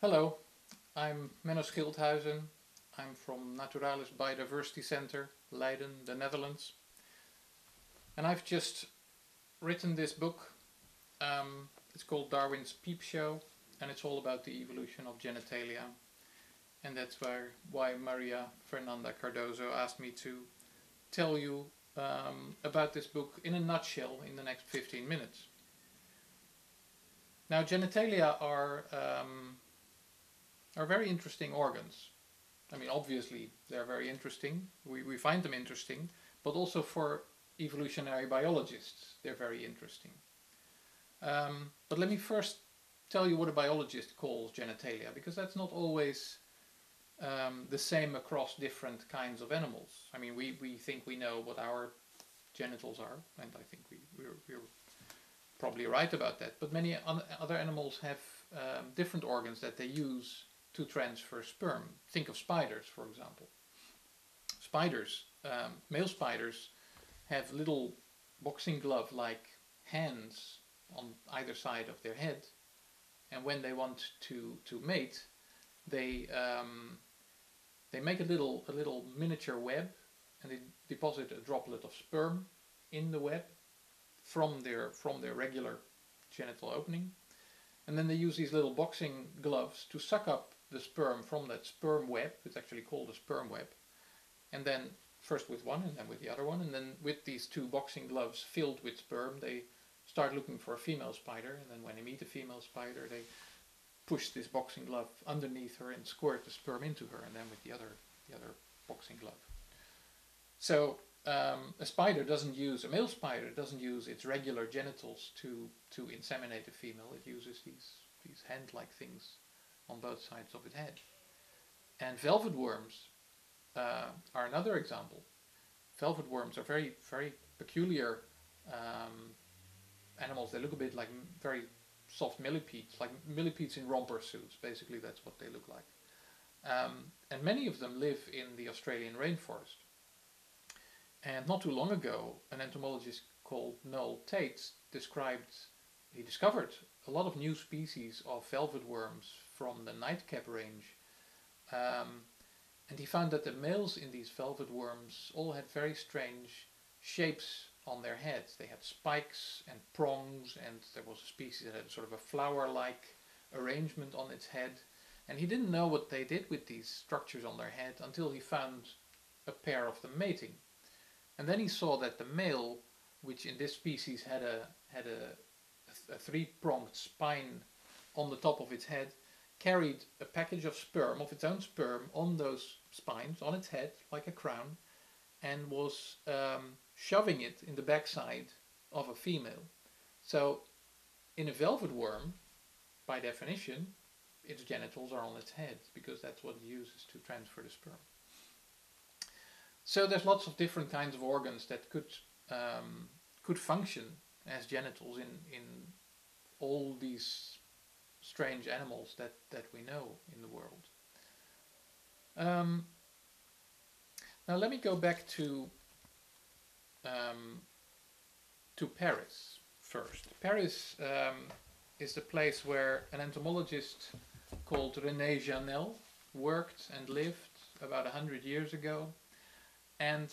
Hello, I'm Menno Schilthuizen. I'm from Naturalis Biodiversity Center, Leiden, the Netherlands. And I've just written this book. Um, it's called Darwin's Peep Show, and it's all about the evolution of genitalia. And that's where, why Maria Fernanda Cardoso asked me to tell you um, about this book in a nutshell in the next 15 minutes. Now, genitalia are um, are very interesting organs. I mean, obviously, they're very interesting. We, we find them interesting, but also for evolutionary biologists, they're very interesting. Um, but let me first tell you what a biologist calls genitalia, because that's not always um, the same across different kinds of animals. I mean, we, we think we know what our genitals are, and I think we, we're, we're probably right about that. But many other animals have um, different organs that they use to transfer sperm. Think of spiders, for example. Spiders, um, male spiders, have little boxing glove like hands on either side of their head, and when they want to, to mate, they um, they make a little a little miniature web, and they deposit a droplet of sperm in the web from their from their regular genital opening, and then they use these little boxing gloves to suck up the sperm from that sperm web, it's actually called a sperm web, and then first with one and then with the other one, and then with these two boxing gloves filled with sperm, they start looking for a female spider, and then when they meet a female spider, they push this boxing glove underneath her and squirt the sperm into her, and then with the other the other boxing glove. So um, a spider doesn't use a male spider doesn't use its regular genitals to to inseminate a female. It uses these these hand-like things on both sides of its head. And velvet worms uh, are another example. Velvet worms are very, very peculiar um, animals. They look a bit like very soft millipedes, like millipedes in romper suits. Basically, that's what they look like. Um, and many of them live in the Australian rainforest. And not too long ago, an entomologist called Noel Tait described, he discovered a lot of new species of velvet worms from the nightcap range. Um, and he found that the males in these velvet worms all had very strange shapes on their heads. They had spikes and prongs, and there was a species that had sort of a flower-like arrangement on its head. And he didn't know what they did with these structures on their head until he found a pair of them mating. And then he saw that the male, which in this species had a had a, a three-pronged spine on the top of its head, carried a package of sperm, of its own sperm, on those spines, on its head, like a crown, and was um, shoving it in the backside of a female. So, in a velvet worm, by definition, its genitals are on its head, because that's what it uses to transfer the sperm. So there's lots of different kinds of organs that could um, could function as genitals in, in all these strange animals that, that we know in the world. Um, now let me go back to um, to Paris first. Paris um, is the place where an entomologist called René Jeannel worked and lived about a hundred years ago. And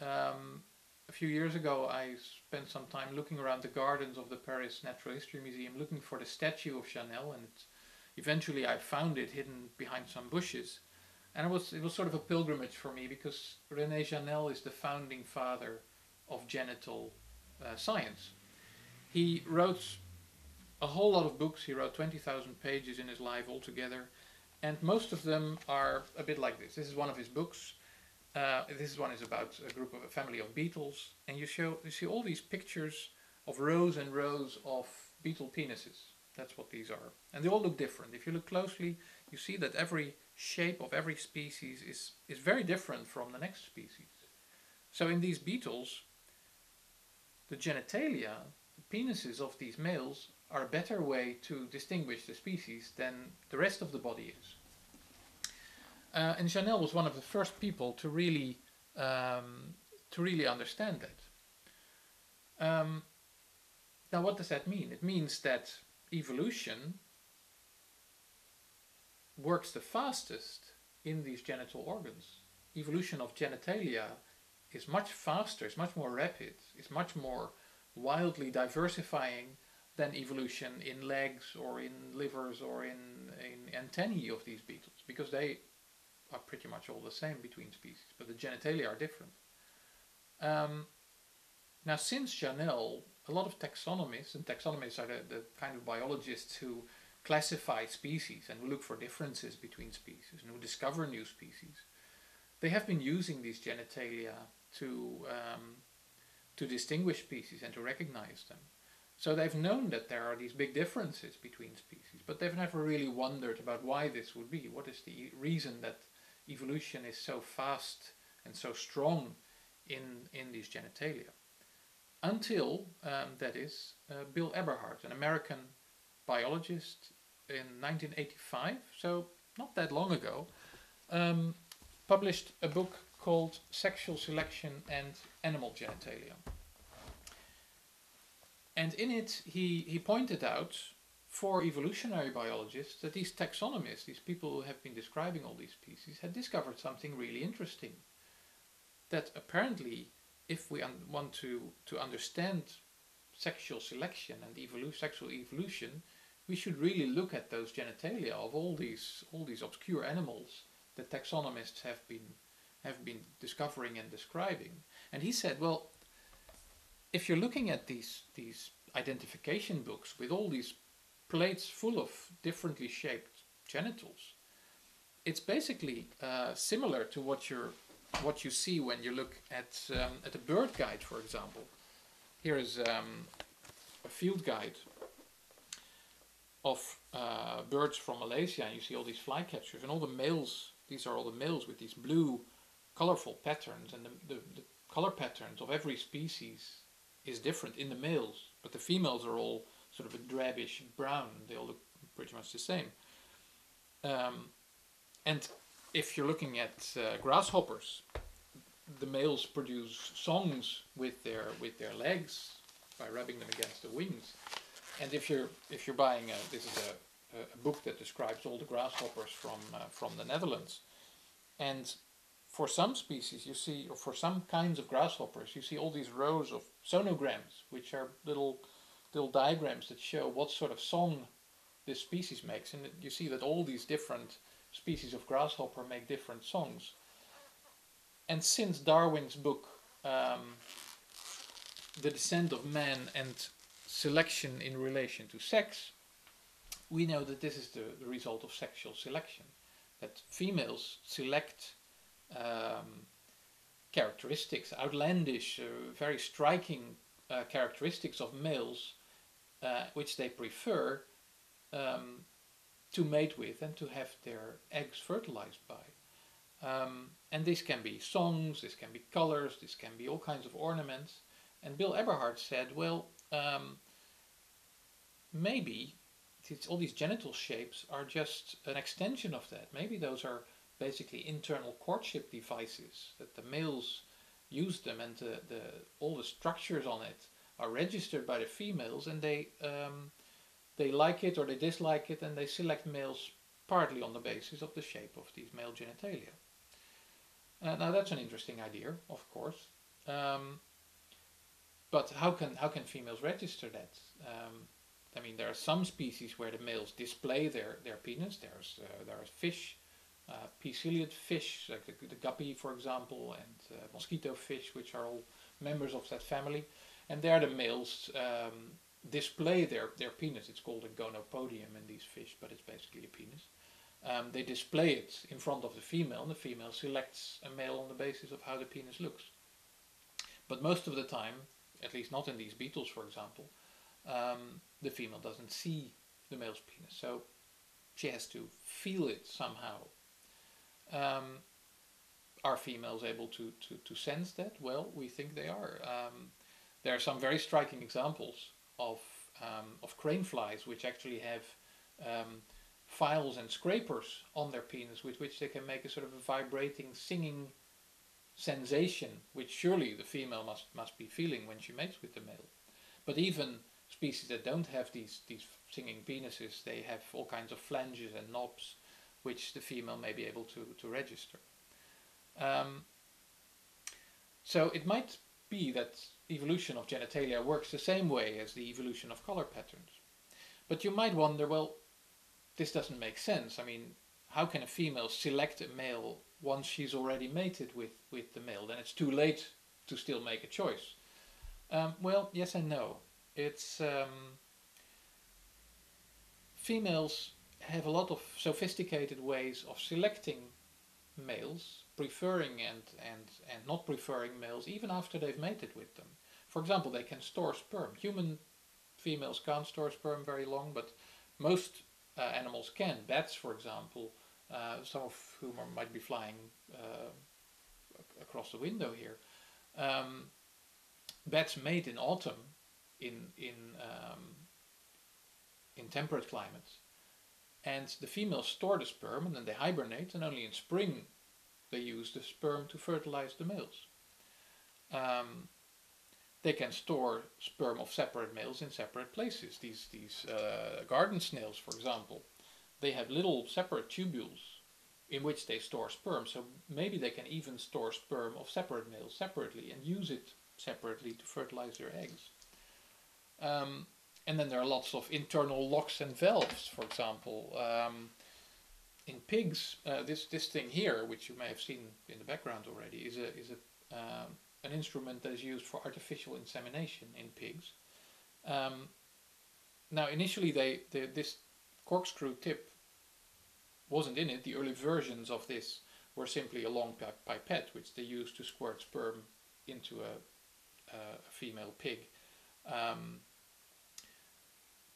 um, a few years ago, I spent some time looking around the gardens of the Paris Natural History Museum looking for the statue of Jeannel, and eventually I found it hidden behind some bushes. And it was, it was sort of a pilgrimage for me because René Jeannel is the founding father of genital uh, science. He wrote a whole lot of books, he wrote 20,000 pages in his life altogether, and most of them are a bit like this. This is one of his books. Uh, this one is about a group of a family of beetles, and you show you see all these pictures of rows and rows of beetle penises. That's what these are, and they all look different. If you look closely, you see that every shape of every species is is very different from the next species. So in these beetles, the genitalia, the penises of these males, are a better way to distinguish the species than the rest of the body is. Uh, and Jeannel was one of the first people to really um, to really understand that. Um, now, what does that mean? It means that evolution works the fastest in these genital organs. Evolution of genitalia is much faster, it's much more rapid, it's much more wildly diversifying than evolution in legs or in livers or in, in antennae of these beetles because they are pretty much all the same between species, but the genitalia are different. Um, now, since Jeannel, a lot of taxonomists, and taxonomists are the, the kind of biologists who classify species and who look for differences between species and who discover new species, they have been using these genitalia to, um, to distinguish species and to recognize them. So they've known that there are these big differences between species, but they've never really wondered about why this would be. What is the reason that evolution is so fast and so strong in, in these genitalia? Until, um, that is, uh, Bill Eberhard, an American biologist in 1985, so not that long ago, um, published a book called Sexual Selection and Animal Genitalia. And in it, he, he pointed out for evolutionary biologists that these taxonomists, these people who have been describing all these species, had discovered something really interesting. That apparently, if we want to, to understand sexual selection and evolu sexual evolution, we should really look at those genitalia of all these all these obscure animals that taxonomists have been have been discovering and describing. And he said, well, if you're looking at these these identification books with all these plates full of differently shaped genitals, it's basically uh, similar to what you're what you see when you look at um, at a bird guide, for example. Here is um, a field guide of uh, birds from Malaysia, and you see all these flycatchers and all the males. These are all the males with these blue, colorful patterns, and the, the, the color patterns of every species is different in the males, but the females are all sort of a drabbish brown. They all look pretty much the same. Um, and if you're looking at uh, grasshoppers, the males produce songs with their with their legs by rubbing them against the wings. And if you're if you're buying a, this is a, a book that describes all the grasshoppers from uh, from the Netherlands, and for some species you see, or for some kinds of grasshoppers, you see all these rows of sonograms, which are little little diagrams that show what sort of song this species makes, and you see that all these different species of grasshopper make different songs. And since Darwin's book, um, The Descent of Man and Selection in Relation to Sex, we know that this is the, the result of sexual selection. That females select um, characteristics, outlandish, uh, very striking uh, characteristics of males, uh, which they prefer um, to mate with and to have their eggs fertilized by. Um, and this can be songs, this can be colors, this can be all kinds of ornaments. And Bill Eberhard said, well, um, maybe all these genital shapes are just an extension of that. Maybe those are basically internal courtship devices that the males use them and the, the all the structures on it are registered by the females and they um, they like it or they dislike it and they select males partly on the basis of the shape of these male genitalia. Uh, now that's an interesting idea, of course. Um, but how can how can females register that? Um, I mean, there are some species where the males display their, their penis. There's uh, there are fish, uh, fish, like the, the, guppy, for example, and uh, mosquito fish, which are all members of that family. And there the males um, display their, their penis. It's called a gonopodium in these fish, but it's basically a penis. Um, they display it in front of the female, and the female selects a male on the basis of how the penis looks. But most of the time, at least not in these beetles, for example, um, the female doesn't see the male's penis, so she has to feel it somehow. Um, are females able to, to, to sense that? Well, we think they are. Um, there are some very striking examples of, um, of crane flies which actually have um, files and scrapers on their penis with which they can make a sort of a vibrating, singing sensation, which surely the female must, must be feeling when she mates with the male. But even species that don't have these, these singing penises, they have all kinds of flanges and knobs which the female may be able to, to register. Um, so it might be that evolution of genitalia works the same way as the evolution of color patterns. But you might wonder, well, this doesn't make sense. I mean, how can a female select a male once she's already mated with, with the male? Then it's too late to still make a choice. Um, well, yes and no. It's um, females have a lot of sophisticated ways of selecting males, preferring and, and, and not preferring males even after they've mated with them. For example, they can store sperm. Human females can't store sperm very long, but most uh, animals can. Bats, for example, uh, some of whom are, might be flying uh, across the window here. Um, bats mate in autumn in in um, in temperate climates, and the females store the sperm and then they hibernate, and only in spring they use the sperm to fertilize the males. Um, they can store sperm of separate males in separate places. These these uh, garden snails, for example, they have little separate tubules in which they store sperm. So maybe they can even store sperm of separate males separately and use it separately to fertilize their eggs. Um, and then there are lots of internal locks and valves, for example. Um, in pigs, uh, this this thing here, which you may have seen in the background already, is a is a um, an instrument that is used for artificial insemination in pigs. Um, now, initially, they, this corkscrew tip wasn't in it. The early versions of this were simply a long pipette, which they used to squirt sperm into a, a female pig um,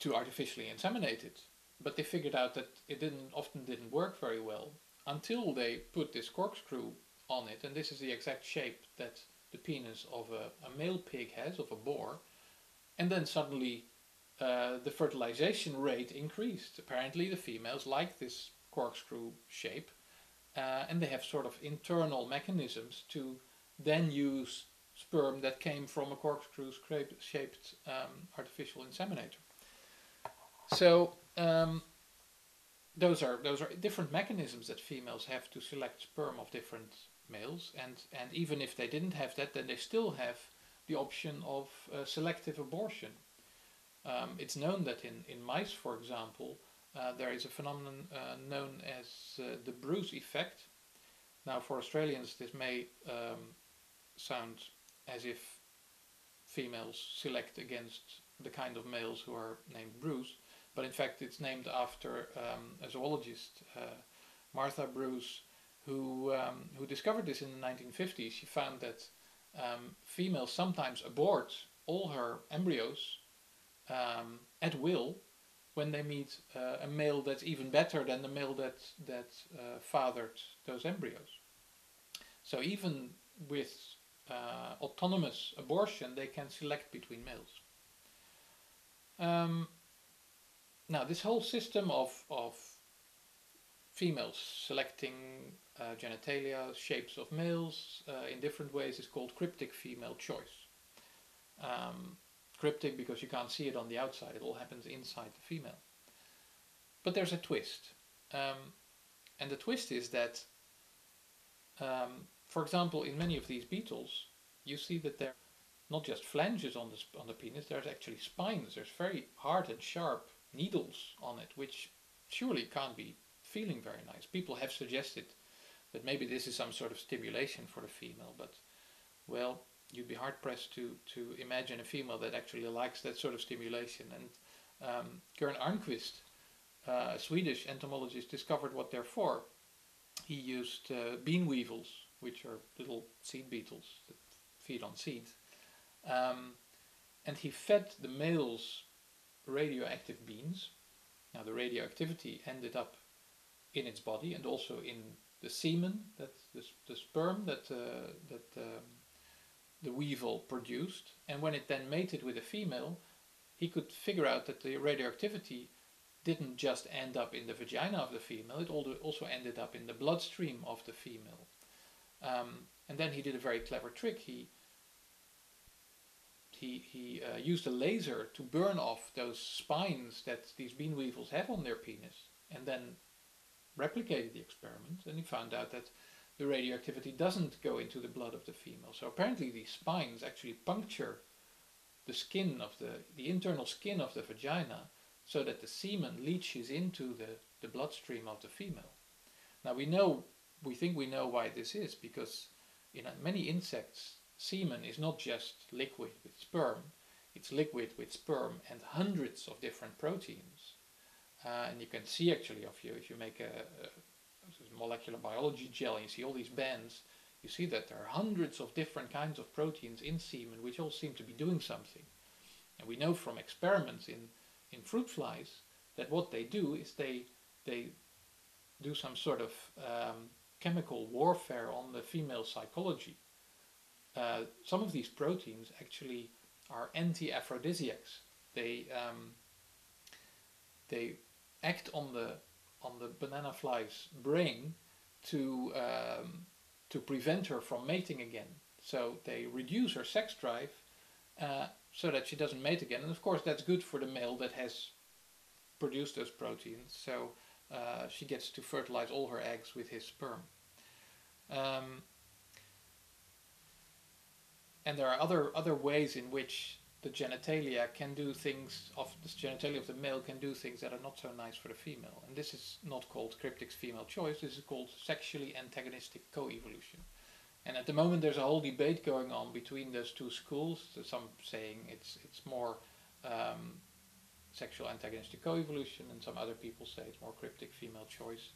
to artificially inseminate it. But they figured out that it didn't often didn't work very well until they put this corkscrew on it, and this is the exact shape that the penis of a, a male pig has, of a boar, and then suddenly uh, the fertilization rate increased. Apparently, the females like this corkscrew shape, uh, and they have sort of internal mechanisms to then use sperm that came from a corkscrew shaped um, artificial inseminator. So um, those are those are different mechanisms that females have to select sperm of different males, and and even if they didn't have that, then they still have the option of uh, selective abortion. Um, it's known that in in mice, for example, uh, there is a phenomenon uh, known as uh, the Bruce effect. Now, for Australians, this may um, sound as if females select against the kind of males who are named Bruce, but in fact, it's named after um, a zoologist, uh, Martha Bruce, who um, who discovered this in the 1950s. She found that um, females sometimes abort all her embryos um, at will when they meet uh, a male that's even better than the male that that uh, fathered those embryos. So even with uh, autonomous abortion, they can select between males. Um, now, this whole system of of females selecting uh, genitalia, shapes of males uh, in different ways is called cryptic female choice. Um, cryptic because you can't see it on the outside, it all happens inside the female. But there's a twist. Um, and the twist is that, um, for example, in many of these beetles, you see that there are not just flanges on the, on the penis, there's actually spines. There's very hard and sharp needles on it, which surely can't be feeling very nice. People have suggested that maybe this is some sort of stimulation for the female, but well, you'd be hard pressed to to imagine a female that actually likes that sort of stimulation. And um, Göran Arnqvist, uh, a Swedish entomologist, discovered what they're for. He used uh, bean weevils, which are little seed beetles that feed on seeds, um, and he fed the males radioactive beans. Now the radioactivity ended up in its body and also in the semen, that the, the sperm that uh, that um, the weevil produced, and when it then mated with a female, he could figure out that the radioactivity didn't just end up in the vagina of the female, it also ended up in the bloodstream of the female. Um, and then he did a very clever trick. He he, he uh, used a laser to burn off those spines that these bean weevils have on their penis, and then replicated the experiment and he found out that the radioactivity doesn't go into the blood of the female. So apparently these spines actually puncture the skin of the, the internal skin of the vagina so that the semen leaches into the, the bloodstream of the female. Now we know, we think we know why this is because in many insects semen is not just liquid with sperm, it's liquid with sperm and hundreds of different proteins. Uh, and you can see actually if you, if you make a, a molecular biology gel and you see all these bands, you see that there are hundreds of different kinds of proteins in semen which all seem to be doing something. And we know from experiments in, in fruit flies that what they do is they, they do some sort of um, chemical warfare on the female psychology. Uh, some of these proteins actually are anti-aphrodisiacs. They um, they act on the on the banana fly's brain to um, to prevent her from mating again. So they reduce her sex drive uh, so that she doesn't mate again. And of course, that's good for the male that has produced those proteins. So uh, she gets to fertilize all her eggs with his sperm. Um, and there are other other ways in which the genitalia can do things of the genitalia of the male can do things that are not so nice for the female. And this is not called cryptic female choice. This is called sexually antagonistic co-evolution. And at the moment, there's a whole debate going on between those two schools. Some saying it's it's more um, sexual antagonistic co-evolution, and some other people say it's more cryptic female choice.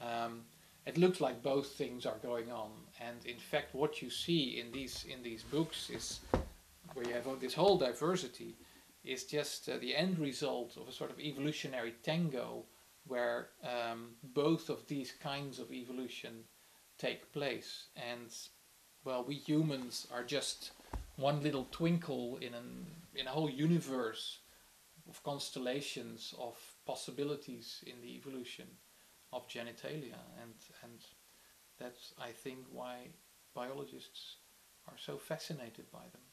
Um, it looks like both things are going on, and in fact, what you see in these in these books is where you have this whole diversity is just uh, the end result of a sort of evolutionary tango where um, both of these kinds of evolution take place. And well we humans are just one little twinkle in an in a whole universe of constellations of possibilities in the evolution of genitalia and and that's I think why biologists are so fascinated by them